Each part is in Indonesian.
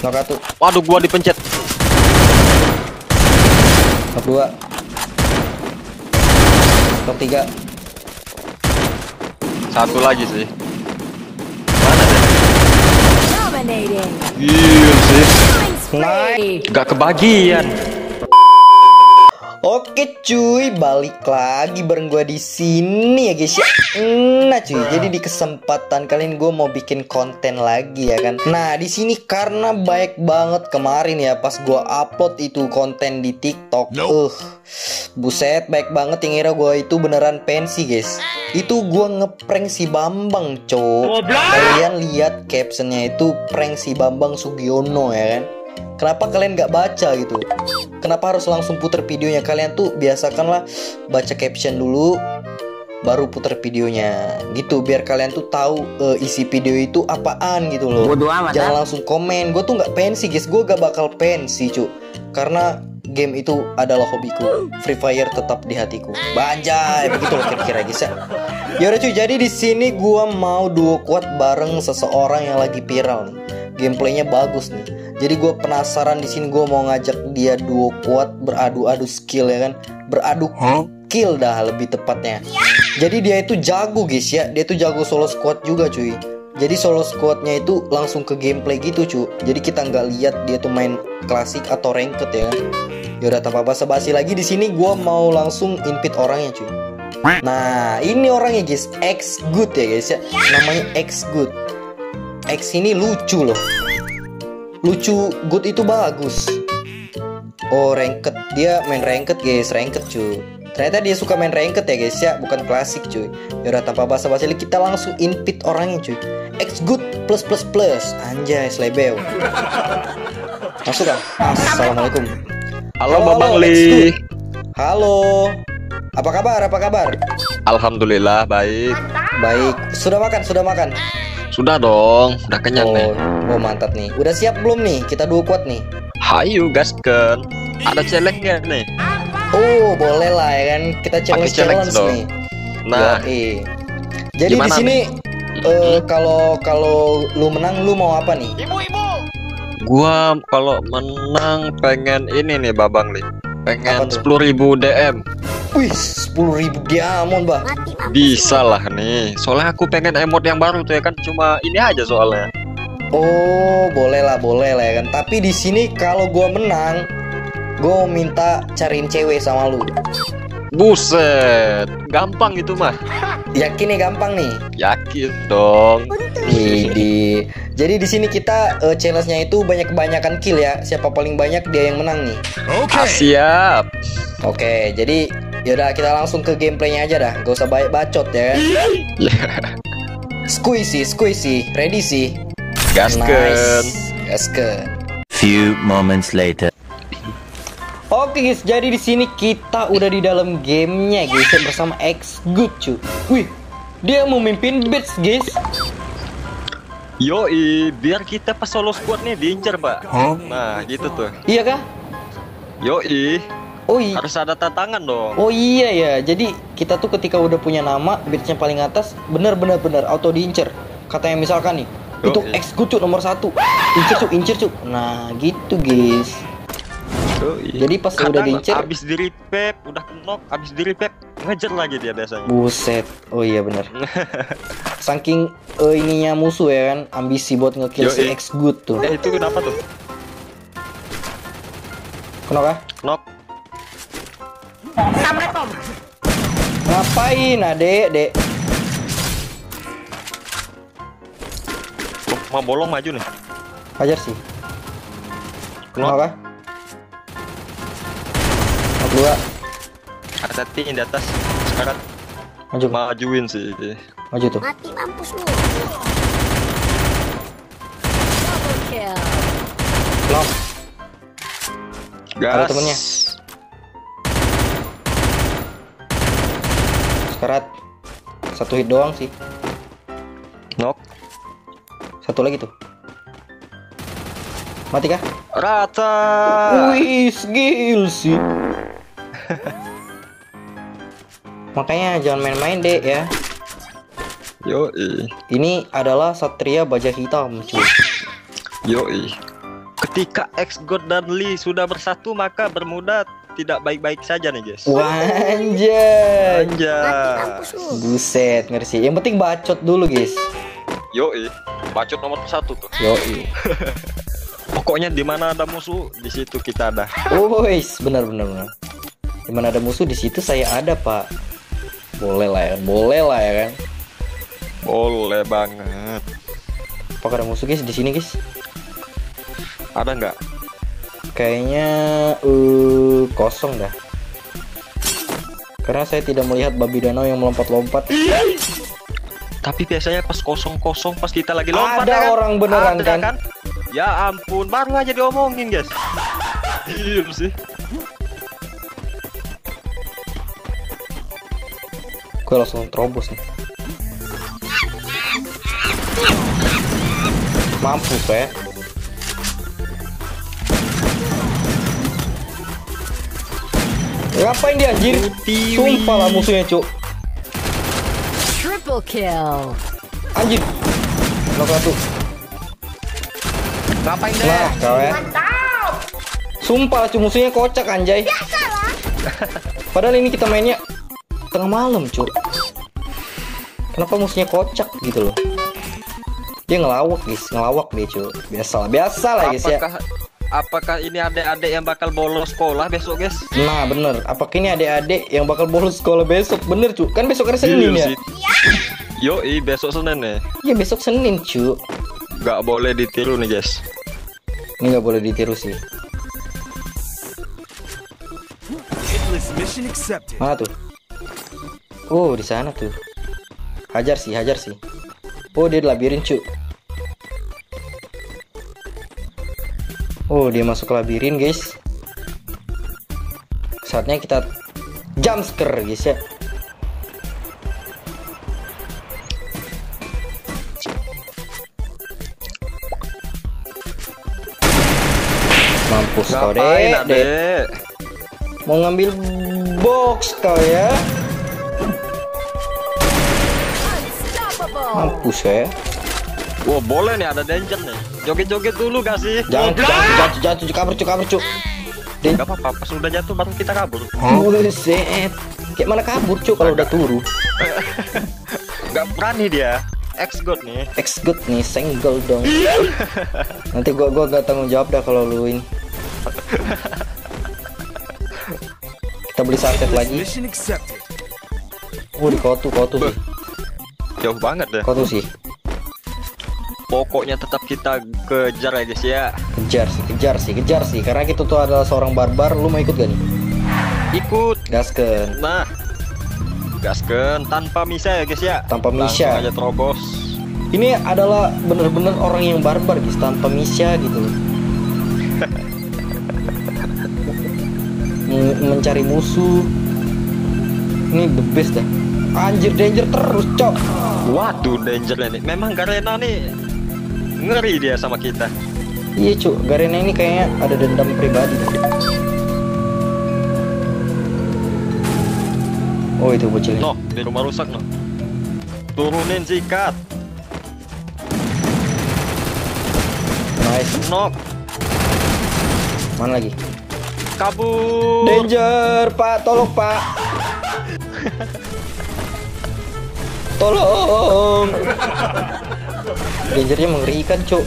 Knock satu. Waduh, gua dipencet. Knock dua. Knock tiga. Satu lagi sih. Mana dia? Dominating. Gil sih. Gak kebagian. Oke cuy, balik lagi bareng gua di sini ya guys ya. Nah cuy, jadi di kesempatan kali ini gue mau bikin konten lagi ya kan. Nah di sini karena baik banget kemarin ya pas gua upload itu konten di TikTok. Uh, buset baik banget yang kira gue itu beneran pensi guys. Itu gua ngeprank si Bambang cowok. Kalian lihat captionnya itu prank si Bambang Sugiono ya kan. Kenapa kalian nggak baca gitu? Kenapa harus langsung puter videonya? Kalian tuh biasakanlah baca caption dulu, baru puter videonya gitu biar kalian tuh tahu eh, isi video itu apaan gitu loh. Jangan langsung komen. Gue tuh nggak pensi guys. Gue gak bakal pensi cu. Karena game itu adalah hobiku. Free Fire tetap di hatiku. Banjai begitu loh kira-kira guys ya. Yaudah cuy, jadi di sini gua mau duo kuat bareng seseorang yang lagi viral nih. Gameplaynya bagus nih. Jadi gue penasaran di sini gue mau ngajak dia duo kuat beradu-adu skill ya kan, beradu kill dah lebih tepatnya. Jadi dia itu jago guys ya, dia itu jago solo squad juga cuy. Jadi solo squadnya itu langsung ke gameplay gitu cuy. Jadi kita nggak lihat dia tuh main klasik atau ranked ya kan. Yaudah tanpa basa-basi lagi di sini gue mau langsung invite orangnya cuy. Nah ini orangnya guys, X Good ya guys ya, namanya X Good. X ini lucu loh. Lucu good itu bagus. Oh ranked. Dia main ranked guys. Ranked cuy. Ternyata dia suka main ranked ya guys ya. Bukan klasik cuy. Yaudah tanpa basa-basi lagi kita langsung invite orangnya cuy. X good plus plus plus. Anjay slebeo masuk assalamualaikum Halo, Halo, Lex Li. Halo apa kabar apa kabar Alhamdulillah baik. baik sudah makan sudah makan Sudah dong, udah kenyang nih. oh, oh mantap nih udah siap belum nih kita dua kuat nih Hayu gasken. Ada challenge nih? Oh, boleh lah ya kan. Kita challenge challenge challenge, dong. nih. Nah, Yoi. Jadi di sini eh, Mhm. kalau kalau lu menang lu mau apa nih? Gua kalau menang pengen ini nih Babang Li. Apa Pengen tuh? 10.000 DM. Wih, 10.000 ribu diamond, mampus Bisa lah nih. Soalnya aku pengen emot yang baru tuh ya kan cuma ini aja soalnya. Oh, boleh lah, boleh lah ya kan. Tapi di sini kalau gua menang, gua minta cariin cewek sama lu. Buset, gampang itu mah. Yakin nih gampang nih. Yakin dong. Widih. Jadi di sini kita eh, challenge-nya itu banyak-banyakan kill ya. Siapa paling banyak dia yang menang nih. Ah, siap. Oke, jadi yaudah kita langsung ke gameplaynya aja dah. Gak usah banyak bacot ya. kan? Ya, Squeezy, squeezy, ready sih. gasken. Nice, gasken. Few moments later. Oke guys, jadi di sini kita udah di dalam gamenya guys ya, bersama X Good cu. Wih, dia memimpin beats guys. Yoi, biar kita pas solo squad nih diincer, Mbak. Nah, gitu tuh. Iya kah? Yoi, Oh iya. harus ada tantangan dong. Oh iya ya. Jadi kita tuh ketika udah punya nama, beatsnya paling atas, bener bener auto diincer. Katanya misalkan nih, itu iya. X Good cu nomor satu. Incer cu, incer cu. Nah gitu guys. Yoi. Jadi pas udah Kadang diincer, abis di repep, udah knock, abis di repep, ngejar lagi dia biasanya. Buset. Oh iya bener. Saking eh, ininya musuh ya kan, ambisi buat ngekill si. X Good tuh. Eh, itu kenapa tuh? Kenapa? Knock. Ngapain adek, dek? Mau bolong maju nih. Hajar sih. Knock. Kenapa? Dua, Hati-hati di atas. Sekarang maju, majuin sih. maju tuh. Mati mampus lu. Double kill. Knock. Gas. Ada temennya. Sekarat. Satu hit doang sih. Knock. Satu lagi tuh. Mati kah? Rata. Wih, skill sih. Makanya jangan main-main deh ya. Yoi. Ini adalah Satria Baja Hitam, cuy. Yoi. Ketika X God dan Lee sudah bersatu maka Bermuda tidak baik-baik saja nih guys. Wanjay. Mampus lu. Buset, ngeri sih. Yang penting bacot dulu, guys. Yoi, bacot nomor satu tuh. Yoi. Pokoknya di mana ada musuh, di situ kita ada. Wis, benar benar benar. Di mana ada musuh di situ saya ada, Pak. Boleh lah ya, boleh lah ya kan. Boleh banget. Apakah ada musuh guys di sini, guys? Ada nggak? Kayaknya uh, kosong dah. Karena saya tidak melihat babi danau yang melompat-lompat. Tapi biasanya pas kosong-kosong pas kita lagi lompat Ada ya kan? orang beneran Ada kan? Ya ampun, baru aja diomongin guys. Sih. Gue langsung terobos nih. Mampus ya. Ngapain dia anjir? Sumpah lah musuhnya, Cuk. Triple kill. Anjir. Knock satu. Ngapain deh? Nah, kau ya. Sumpah lah, musuhnya kocak anjay. Padahal ini kita mainnya tengah malam, Cuk. Kenapa musuhnya kocak gitu loh? Dia ngelawak, guys. Ngelawak dia, Cuk. Biasa lah, biasa lah, guys ya. Apakah apakah ini adik-adik yang bakal bolos sekolah besok guys? Nah bener, apakah ini adik-adik yang bakal bolos sekolah besok? Bener cu, kan besok hari Senin ya? Yo, besok Senin ya. Iya besok Senin cu Gak boleh ditiru nih guys. Ini nggak boleh ditiru sih Hitless mission accepted. Mana tuh? Oh di sana tuh. Hajar sih, hajar sih. Oh dia di labirin cu. Oh dia masuk ke labirin guys. Saatnya kita jump scare guys ya. Mampus kau Ngapain deh, deh. adek? Mau ngambil box kau ya Mampus ya Wah boleh nih ada danger nih. Joget-joget dulu gak sih? Jangan, jangan, jangan, jangan, jangan, kabur, cu, kabur, cu. Dan, Gak apa-apa, pas udah jatuh baru kita kabur. buset. Kayak mana kabur, cu, kalau udah turu. Gak berani dia. X God nih. Ex good nih, senggol dong. Nanti gua gua gak tanggung jawab dah kalau lu ini. Kita beli Hitless lagi. Oh, di kotu, kotu sih. Jauh banget deh. Kotu sih. Pokoknya tetap kita kejar ya guys ya. Kejar sih, kejar sih, kejar sih. Karena kita tuh adalah seorang barbar. Lu mau ikut gak nih? Ikut. Gasken. Nah. Gasken tanpa misa ya guys ya. Tanpa Langsung misya. aja terobos. Ini adalah bener-bener orang yang barbar guys tanpa misya gitu. Men- mencari musuh. Ini the best dah. Anjir danger terus, cok. Waduh dangernya nih. Memang Garena nih ngeri dia sama kita. Iya, cuk. Garena ini kayaknya ada dendam pribadi. Oh, itu bocilnya. Noh, di rumah rusak noh. Turunin sikat. Nice. Nok, Mana lagi? kabur. Danger, Pak. Tolong, Pak. Tolong. Dangernya mengerikan, cuk.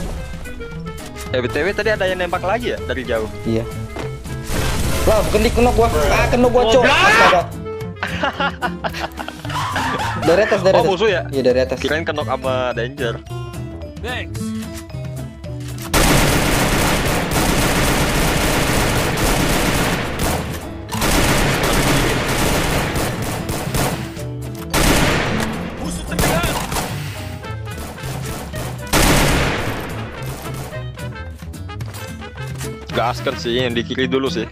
Eh BTW tadi ada yang nembak lagi ya dari jauh. Iya. Lah, bukan di kena gua. Ah, kena gua, cok. Astaga. dari atas, dari Oh, atas. musuh ya? Iya, dari atas. Kirain kenok sama Danger. Thanks. Gaskan sih yang di kiri dulu sih.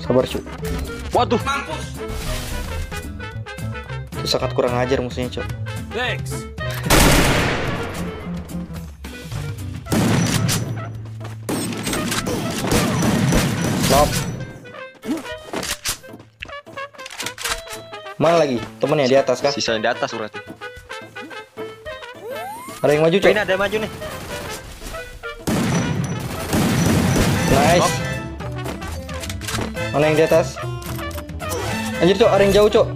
Sabar, cuk. Waduh, Itu sangat kurang ajar musuhnya, cok. Thanks. Stop. Mana lagi? Temennya di atas kah? sisanya di atas berarti. Ada yang maju, cok. ini ada yang maju nih. Nice. Mana yang di atas? Anjir cok, ada yang jauh cok.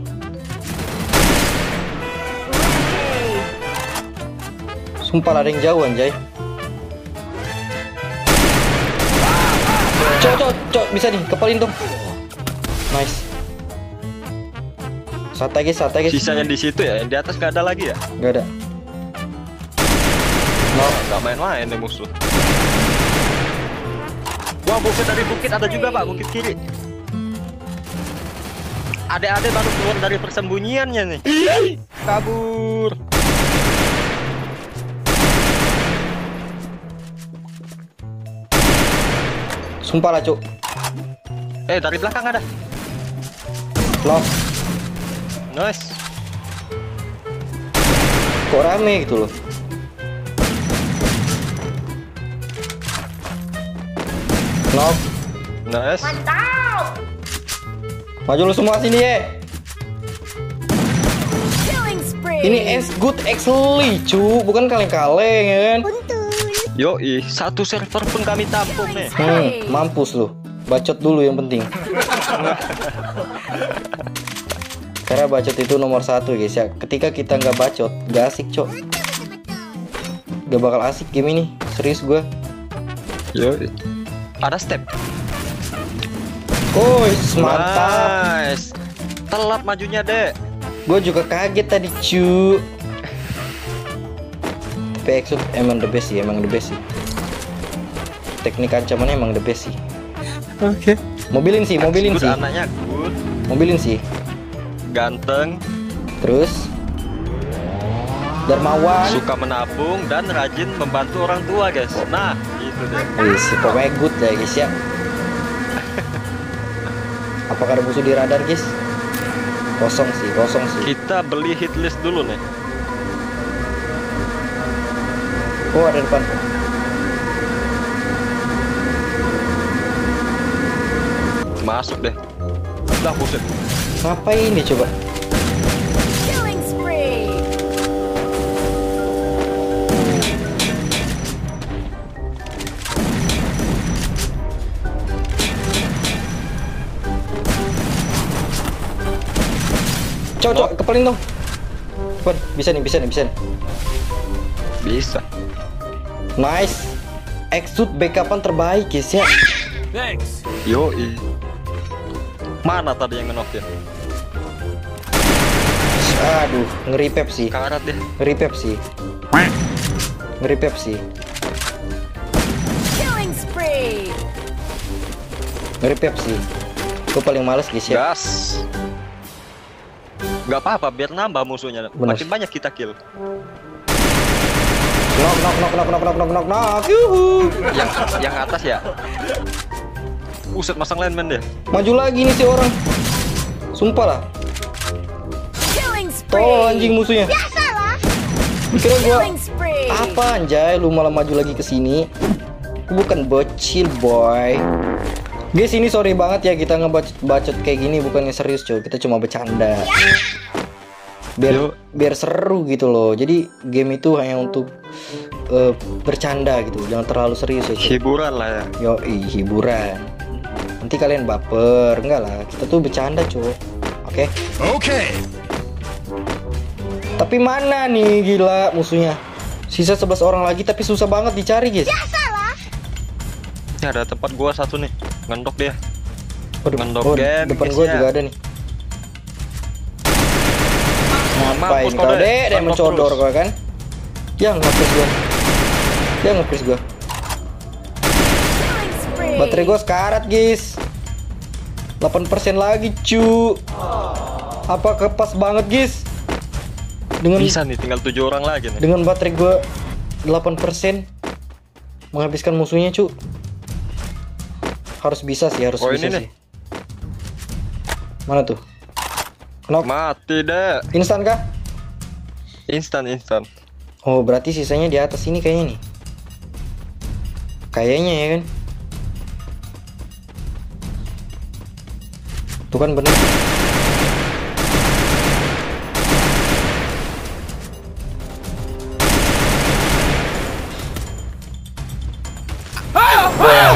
Sumpah ada yang jauh anjay. Cok, cok, cok, bisa nih, kepalin tuh. Nice. Santai guys, santai guys. Sisanya di situ ya, yang di atas nggak ada lagi ya? Gak ada. No. Nggak main-main nih musuh. Wah, bukit dari bukit ada juga pak, bukit kiri. Adek-adek baru keluar dari persembunyiannya nih. Kabur. Sumpah lah cok. Eh, dari belakang ada. Lost. Nice. Kok rame gitu loh. Knock. Nice. Maju lu semua sini ya. Ini as good actually, cu, bukan kaleng-kaleng ya kan? Yoi, satu server pun kami tampung nih. Hmm, mampus lu. Bacot dulu yang penting. Karena bacot itu nomor satu guys ya. Ketika kita nggak bacot, gak asik cok. Gak bakal asik game ini. Serius gue. Yoi. Ada step. Oh, mantap. Nice. Telat majunya, Dek. Gue juga kaget tadi cu. Tapi Exo emang the best sih, emang the best sih. Teknik ancamannya emang the best sih. Oke. Mobilin sih, mobilin sih, Anaknya good, mobilin sih. ganteng, Terus Dermawan. suka menabung dan rajin membantu orang tua, guys. Nah, si pokoknya good lah guys ya. Apakah ada musuh di radar guys? Kosong sih, kosong sih. Kita beli hit list dulu nih. Oh ada depan. Masuk deh. Lah, buset. Ngapain dia coba? Cok, cok, kepalin dong. Cepat, bisa nih, bisa nih, bisa nih. Bisa. Nice. Exit backupan terbaik guys ya. Thanks. Yoi. Mana tadi yang ngenokin? Aduh, ngeri pep sih. Karat deh. Ngeri pep sih. Ngeri pep sih. Killing spree. Ngeri pep sih. Gue paling males guys ya. Gas. Gak apa-apa, biar nambah musuhnya. Benar. Makin banyak kita kill. Knock, knock, knock, knock, knock, knock, knock, knock, knock. Yuhu. Yang yang atas ya. Buset masang lineman deh. Maju lagi nih si orang. Sumpah lah. Tolol anjing musuhnya. Kira gua Killing spree. apa anjay lu malah maju lagi ke sini. Bukan bocil boy. Guys ini sorry banget ya kita ngebacot bacot kayak gini bukannya serius coy kita cuma bercanda. Biar Yuk. biar seru gitu loh. Jadi game itu hanya untuk eh, bercanda gitu, jangan terlalu serius ya. coy. Hiburan lah ya. Yoi, hiburan. Nanti kalian baper, enggak lah. Kita tuh bercanda, cuy. Oke. Okay. Tapi mana nih gila musuhnya? Sisa 11 orang lagi tapi susah banget dicari, guys. Ini ada tempat gua satu nih. Ngendok dia. Waduh, Mendok oh, game, depan gua ya. juga ada nih. Ngapain kau. Dek? Dek Unlock mencodor kau kan? Ya, ngepres gua. Ya, ngepres gua. Baterai gua sekarat, guys. 8% lagi, cu. Apa kepas banget, guys? Dengan Bisa nih, tinggal tujuh orang lagi nih. dengan baterai gue 8% menghabiskan musuhnya cu harus bisa sih harus Oh, bisa ini sih. nih. mana tuh? Knock. Mati deh. instan kah? Instan, instan. oh berarti sisanya di atas ini kayaknya nih. Kayaknya ya kan? Tuh kan bener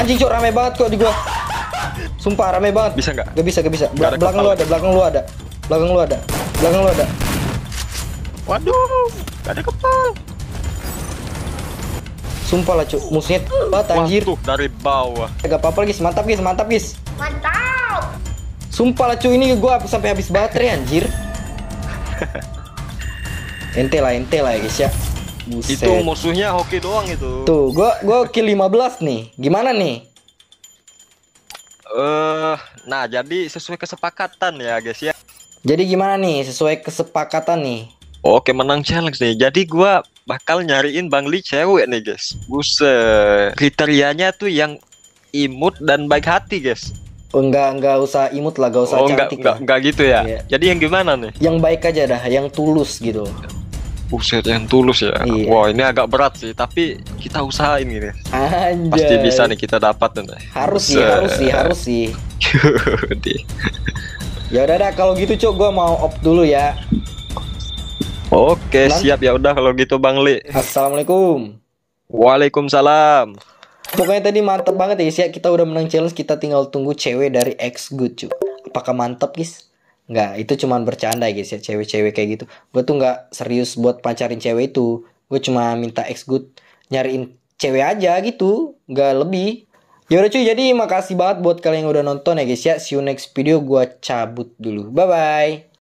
Anjing cok rame banget kok di gua. Sumpah rame banget. Bisa nggak? Gak bisa, gak bisa. Nggak ada belakang lu ada, belakang lu ada. Belakang lu ada. Belakang lu ada. Waduh, gak ada kepal. Sumpah lah cuk, musuhnya banget anjir. Waduh, dari bawah. Gak apa-apa guys, mantap guys, mantap guys. Mantap. Sumpah lah cuy, ini gua sampai habis baterai anjir. ente lah, ente lah ya guys ya. Buset. Itu musuhnya hoki doang itu. Tuh, gua gua kill 15 nih. Gimana nih? Eh, nah jadi sesuai kesepakatan ya guys ya. Jadi gimana nih sesuai kesepakatan nih? Oke menang challenge nih. Jadi gua bakal nyariin Bang Li cewek nih guys. Buset. Kriterianya tuh yang imut dan baik hati guys. Oh, enggak enggak usah imut lah, enggak usah oh enggak cantik enggak lah. enggak gitu ya. Iya. Jadi yang gimana nih? Yang baik aja dah, yang tulus gitu. Buset yang tulus ya. Iya. Wah ini agak berat sih. Tapi kita usahain gini. Anjay. Pasti bisa nih kita dapat nih. Harus sih, harus sih, harus sih. Ya udah dah kalau gitu cok gua mau off dulu ya. Oke Nanti- siap ya udah kalau gitu Bang Li. Assalamualaikum. Waalaikumsalam. Pokoknya tadi mantep banget ya guys ya Kita udah menang challenge Kita tinggal tunggu cewek dari X Good cu Apakah mantep guys? Nggak, itu cuman bercanda ya guys ya Cewek-cewek kayak gitu. Gue tuh nggak serius buat pacarin cewek itu. Gue cuma minta X Good Nyariin cewek aja gitu Nggak lebih. Yaudah cuy jadi makasih banget buat kalian yang udah nonton ya guys ya. See you next video Gue cabut dulu. Bye bye